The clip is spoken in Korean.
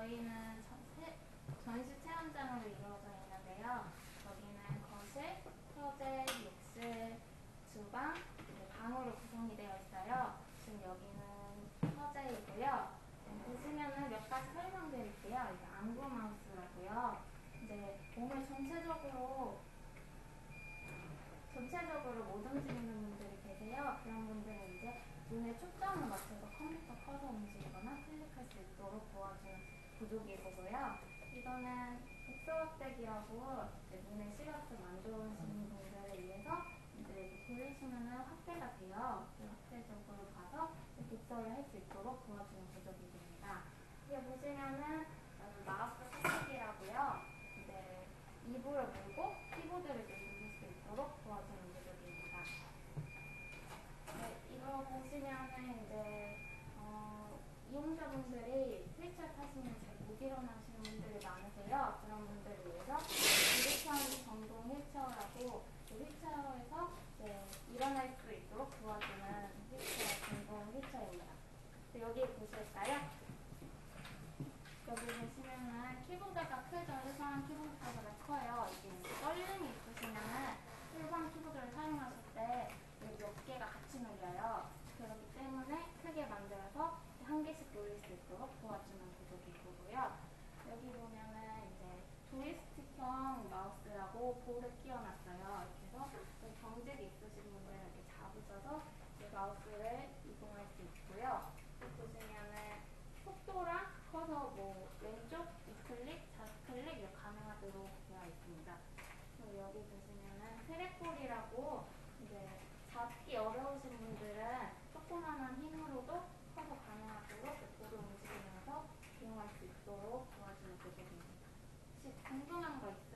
저희는 전시 체험장으로 이루어져 있는데요. 여기는 거실, 서재, 욕실, 주방, 방으로 구성이 되어 있어요. 지금 여기는 서재이고요. 네, 보시면은 몇 가지 설명드릴게요. 이게 안구 마우스라고요. 이제 몸을 전체적으로 전체적으로 못 움직이는 분들이 계세요. 그런 분들은 이제 눈에 초점을 맞춰서 컴퓨터 커서 움직여요. 이거는 복서확대기라고 이제 눈의 시력 좀 안 좋으신 분들을 위해서 이제 돌리시면은 확대가 돼요. 그 확대적으로 봐서 독서를 할 수 있도록 도와주는 구조기구입니다. 이게 보시면은 음, 마우스 선택기라고요. 이제 이불을 물고 키보드를 이렇게 누를 수 있도록 도와주는 구조기입니다. 네, 이거 보시면은 이제 어, 이용자분들이 휠체어 타시면 잘 못 일어나시는 분들이 많으세요. 그런 분들을 위해서 이르천 전동 휠체어라고 그 휠체어에서 이제 일어날 수 있도록 도와주는 휠체어 전동 휠체어입니다. 네, 여기 보실까요? 여기 보시면은 키보드가 크죠. 일반 키보드보다 커요. 이게 떨림이 있으시면은 일반 키보드를 사용하실 때 몇 개가 같이 눌려요. 그렇기 때문에 크게 만들어서 한 개씩 돌릴 수 있도록 도와주는 구조기구고요. 여기 보면은 이제 조이스틱형 마우스라고 볼을 끼워놨어요. 이렇게 해서 좀 경직이 있으신 분들은 이렇게 잡으셔서 이 마우스를 이동할 수 있고요. 여기 보시면은 속도랑 커서 뭐 왼쪽 우클릭, 좌클릭 이렇게 가능하도록 되어 있습니다. 그리고 여기 보시면은 세레꼴이라고 이제 잡기 어려우신 분들은 조그마한 힘으로도 커서 가능하도록 볼을 움직이면서 이용할 수 있도록 도와주는 구조입니다. 혹시 궁금한 거 있어요?